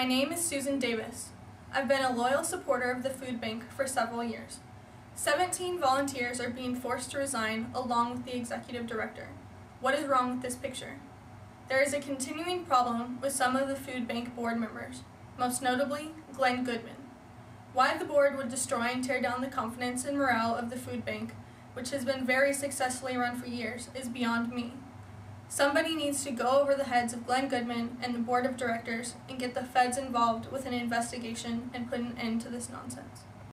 My name is Susan Davis. I've been a loyal supporter of the food bank for several years. 17 volunteers are being forced to resign along with the executive director. What is wrong with this picture? There is a continuing problem with some of the food bank board members, most notably Glen Goodman. Why the board would destroy and tear down the confidence and morale of the food bank, which has been very successfully run for years, is beyond me. Somebody needs to go over the heads of Glen Goodman and the board of directors and get the feds involved with an investigation and put an end to this nonsense.